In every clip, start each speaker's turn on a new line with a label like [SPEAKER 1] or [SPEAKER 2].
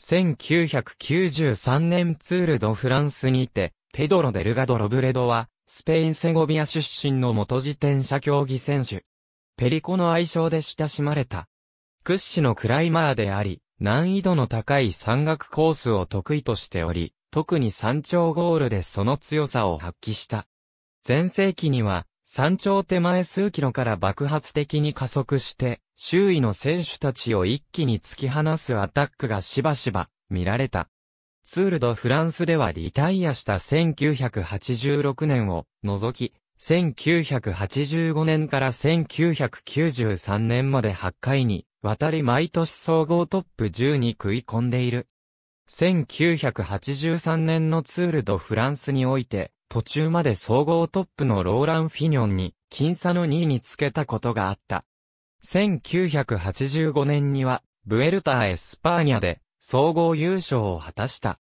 [SPEAKER 1] 1993年ツールドフランスにて、ペドロ・デルガド・ロブレドは、スペイン・セゴビア出身の元自転車競技選手。ペリコの愛称で親しまれた。屈指のクライマーであり、難易度の高い山岳コースを得意としており、特に山頂ゴールでその強さを発揮した。前世紀には、山頂手前数キロから爆発的に加速して、周囲の選手たちを一気に突き放すアタックがしばしば見られた。ツールドフランスではリタイアした1986年を除き、1985年から1993年まで8回に渡り毎年総合トップ10に食い込んでいる。1983年のツールドフランスにおいて、途中まで総合トップのローラン・フィニョンに、僅差の2位につけたことがあった。1985年には、ブエルタ・ア・エスパーニャで、総合優勝を果たした。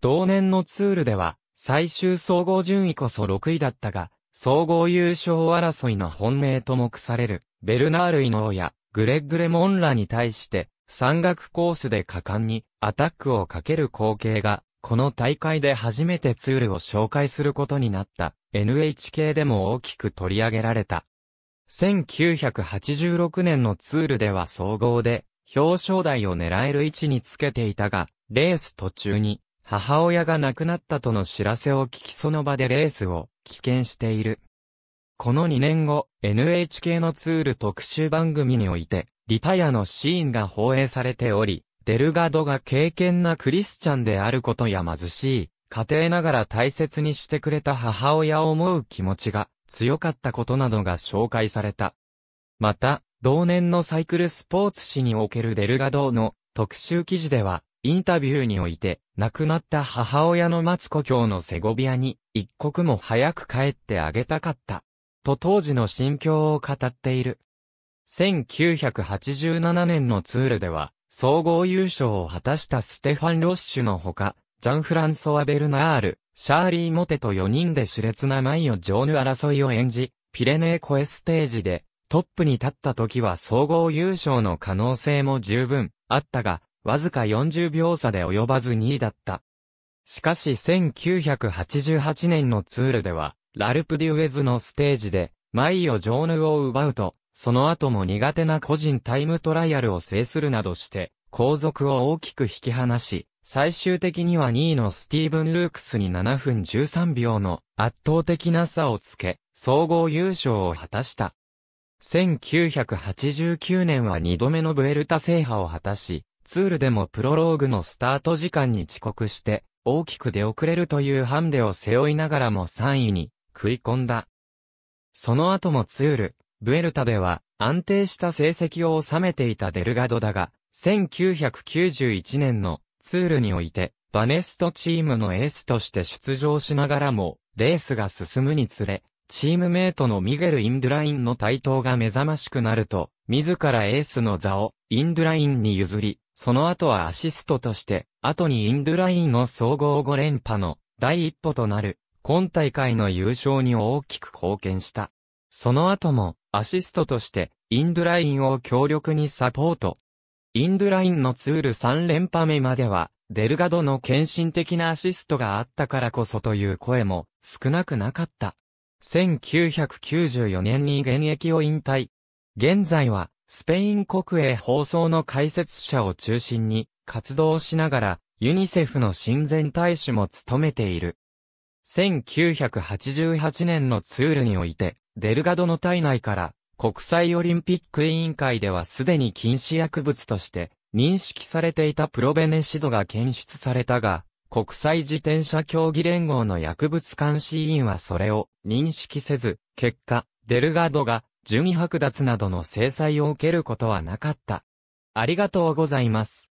[SPEAKER 1] 同年のツールでは、最終総合順位こそ6位だったが、総合優勝争いの本命と目される、ベルナール・イノーや、グレッグ・レモンらに対して、山岳コースで果敢にアタックをかける光景が、この大会で初めてツールを紹介することになった NHK でも大きく取り上げられた。1986年のツールでは総合で表彰台を狙える位置につけていたが、レース途中に母親が亡くなったとの知らせを聞きその場でレースを棄権している。この2年後、NHK のツール特集番組において、リタイアのシーンが放映されており、デルガドが敬虔なクリスチャンであることや貧しい、家庭ながら大切にしてくれた母親を思う気持ちが強かったことなどが紹介された。また、同年のサイクルスポーツ誌におけるデルガドの特集記事では、インタビューにおいて、亡くなった母親の待つ故郷のセゴビアに、一刻も早く帰ってあげたかった。と当時の心境を語っている。1987年のツールでは、総合優勝を果たしたステファン・ロッシュのほか、ジャン・フランソワ・ベルナール、シャーリー・モテと4人で熾烈なマイオ・ジョーヌ争いを演じ、ピレネーコエステージでトップに立った時は総合優勝の可能性も十分あったが、わずか40秒差で及ばず2位だった。しかし1988年のツールでは、ラルプデュエズのステージで、マイオ・ジョーヌを奪うと、その後も苦手な個人タイムトライアルを制するなどして、後続を大きく引き離し、最終的には2位のスティーブン・ルークスに7分13秒の圧倒的な差をつけ、総合優勝を果たした。1989年は2度目のブエルタ制覇を果たし、ツールでもプロローグのスタート時間に遅刻して、大きく出遅れるというハンデを背負いながらも3位に食い込んだ。その後もツール、ブエルタでは安定した成績を収めていたデルガドだが、1991年のツールにおいて、バネストチームのエースとして出場しながらも、レースが進むにつれ、チームメイトのミゲル・インドラインの台頭が目覚ましくなると、自らエースの座をインドラインに譲り、その後はアシストとして、後にインドラインの総合5連覇の第一歩となる今大会の優勝に大きく貢献した。その後も、アシストとして、インドラインを強力にサポート。インドラインのツール3連覇目までは、デルガドの献身的なアシストがあったからこそという声も少なくなかった。1994年に現役を引退。現在は、スペイン国営放送の解説者を中心に活動しながら、ユニセフの親善大使も務めている。1988年のツールにおいて、デルガドの体内から国際オリンピック委員会ではすでに禁止薬物として認識されていたプロベネシドが検出されたが、国際自転車競技連合の薬物監視委員はそれを認識せず、結果、デルガドが順位剥奪などの制裁を受けることはなかった。ありがとうございます。